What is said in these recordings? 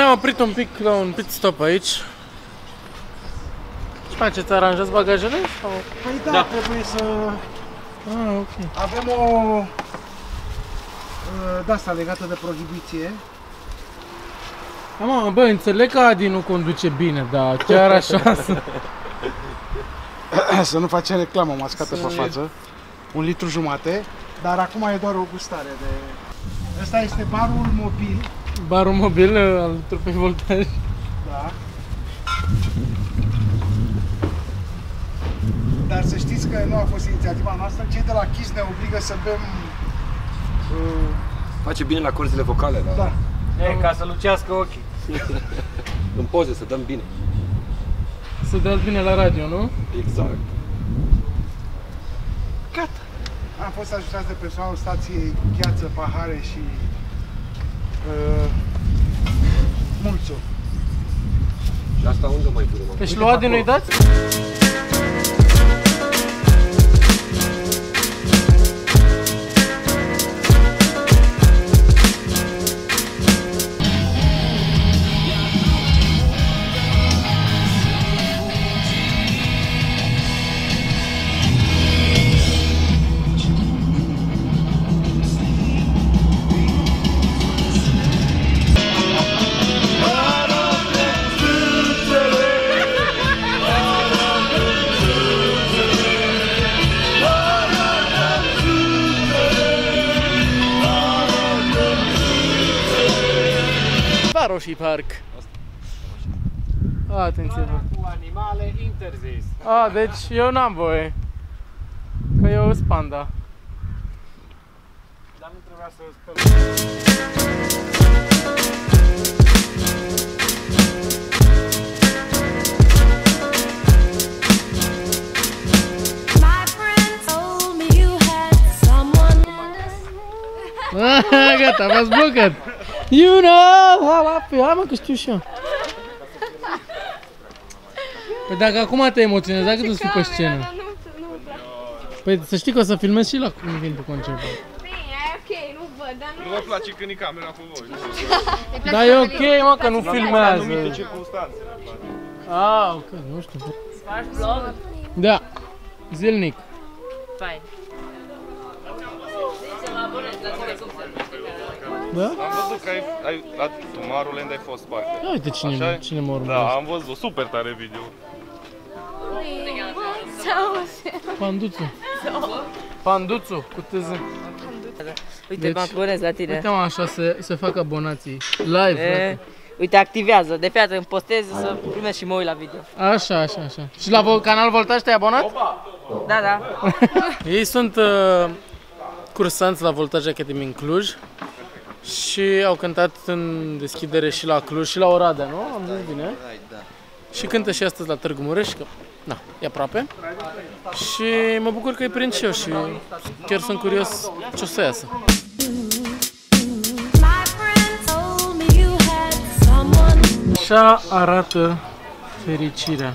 ne-am oprit un pic la un pit stop aici. Ce faceți? Aranjați bagajele? Sau... Păi da, Da. trebuie să Ah, ok. avem o uh, de asta legată de prohibiție. Mama, bă, înțeleg că Adi nu conduce bine, dar chiar așa să... să nu facem reclamă mascată Să- pe față. Un litru jumate, dar acum e doar o gustare de... Ăsta este barul mobil, Barul mobil uh, al trupei voltaj. da. Dar să știți că nu a fost inițiativa noastră, cei de la Kiss ne obligă să bem... Uh, Face bine la corzile vocale, la, da, E, ca să lucească ochii. în poze, să dăm bine. Să dați bine la radio, nu? Exact. Gata. Am fost ajutați de personalul stației Gheață, Pahare și uh, Mulțu. Și asta unde mai filmăm? Deci Uite lui Adi pe nu-i acolo. dați? Varoșii Park. Atenție, bă. Cu animale interzis. A, deci eu n-am voie. Că eu sunt panda. Dar nu trebuia să spăl. My friend told me you had someone. Gata, v-ați blocat. You know how I feel. Hai mă că știu și eu. Păi dacă acum te emoționezi, dacă tu să fii pe scenă. Nu, nu, Păi să știi că o să filmez și la cuvântul conceptul. bine, e ok, nu văd, dar nu... Nu vă place când e camera cu voi. Dar e ok, mă, că nu filmează. Anumite circunstanțe. Ah, ok, nu știu. Faci vlog? Da, zilnic. Fain. Da? Am văzut că ai, ai la Tomorrowland ai fost parte. Ia uite cine, Așa e? cine mă Da, urmărește. am văzut, super tare video. Panduțu. Panduțu, cu tz. Uite, Deci- mă abonez la tine. Uite mă, așa se, se fac abonații. Live, E, frate. uite, activează. De fiată îmi postez să primesc și mă uit la video. Așa, așa, așa. Și la vo- canal Voltaj te-ai abonat? Da, da. Ei sunt uh, cursanți la Voltaj Academy în Cluj și au cântat în deschidere și la Cluj și la Oradea, nu? Am zis bine? Și cântă și astăzi la Târgu Mureș, că na, e aproape. Și mă bucur că îi prind și eu și chiar sunt curios ce o să iasă. My friend told me you had someone. Așa arată fericirea.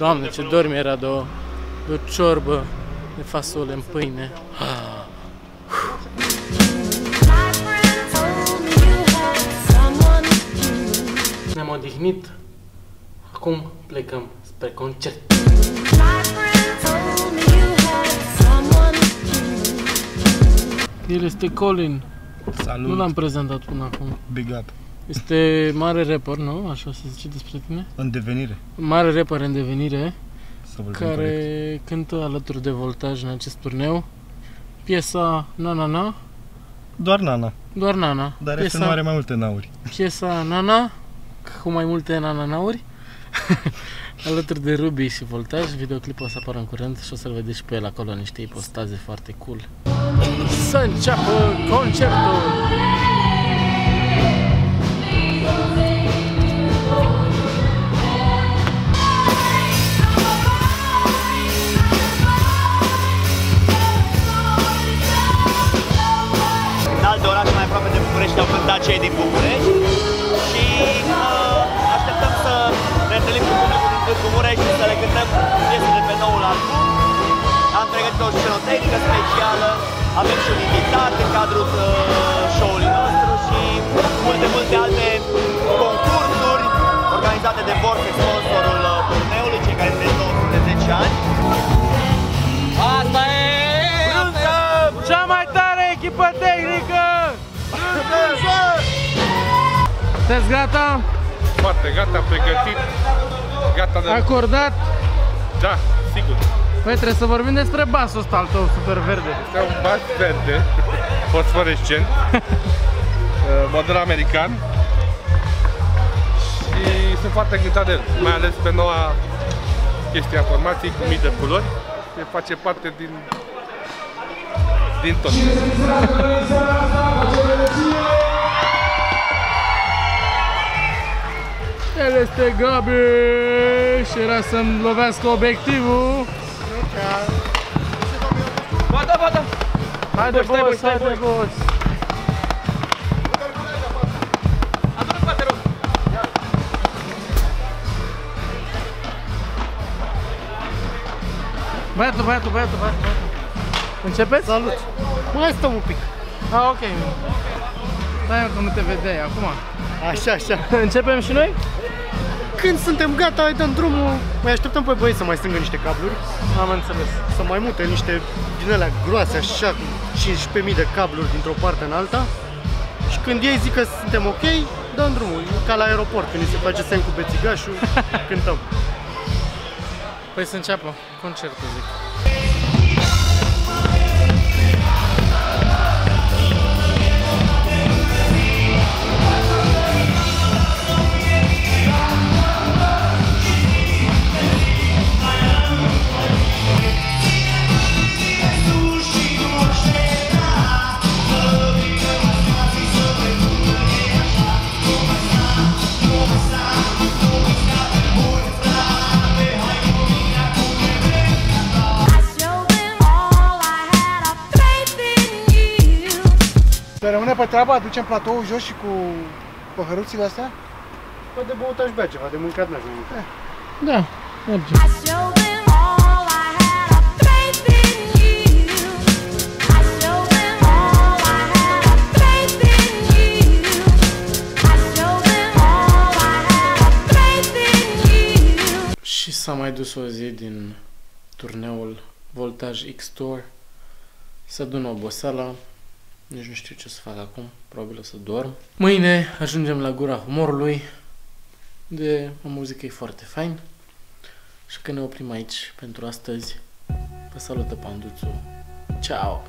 Doamne, ce dormi era de o, de o ciorbă de fasole în pâine. My friend told me you had someone. Ne-am odihnit. Acum plecăm spre concert. My friend told me you had someone. El este Colin. Salut, Nu l-am prezentat până acum. big up. Este mare rapper, nu? Așa se zice despre tine? În devenire, Mare rapper în devenire, să vorbim corect. care cântă alături de Voltaj în acest turneu. Piesa Na Na Na, Doar Nana, doar Nana. dar piesa, refrenul are mai multe nauri. piesa Nana, cu mai multe Nana-nauri. alături de Ruby și Voltaj. Videoclipul o să apară în curând și o să-l vedeți și pe el acolo, niște ipostaze foarte cool. Să înceapă concertul! București au cântat cei din București și uh, așteptăm să ne întâlnim cu publicul din Târgu Mureș și să le cântăm piesele pe noul album. Am pregătit o scenă tehnică specială, avem și un invitat în cadrul uh, show-ului nostru și Sunteți gata? Foarte gata, pregătit. Gata de... Acordat? Da, sigur. Păi trebuie să vorbim despre basul ăsta al tău super verde. Este un bas verde, fosforescent, uh, model american. Și sunt foarte încântat de el, mai ales pe noua chestie a formației cu mii de culori. Se face parte din din tot. El este Gabi și era să-mi lovească obiectivul. Bata, bata! Haide, Stai, boss, stai, haide, boss. Adu-l în spate, rog! Băiatul, băiatul, băiatul, băiatul, băiatul. Începeți? Salut! Mai stăm un pic. Ah, ok. Stai mă, că nu te vedeai acum. Așa, așa. Începem și noi? Când suntem gata, îi dăm drumul, mai așteptăm pe băieți să mai strângă niște cabluri, Am înțeles. să mai mute niște din alea groase, așa, cu 15.000 de cabluri dintr-o parte în alta. Și când ei zic că suntem ok, dăm drumul. E ca la aeroport, când ni se face semn cu bețigașul, cântăm. Păi să înceapă concertul, zic. Să rămâne pe treabă, aducem platoul jos și cu păhăruțile astea? Bă, de băut aș bea ceva, de mâncat n-aș mai mânca. Da, merge. I showed them all I had a faith in you. I showed them all I had a faith in you. I showed them all I had a faith in you. Și s-a mai dus o zi din turneul Voltaj X Tour. Se adună oboseala. Nici nu știu ce să fac acum. Probabil o să dorm. Mâine ajungem la gura humorului. De o muzică e foarte fain. Și că ne oprim aici pentru astăzi. Vă salută Panduțu. Ciao!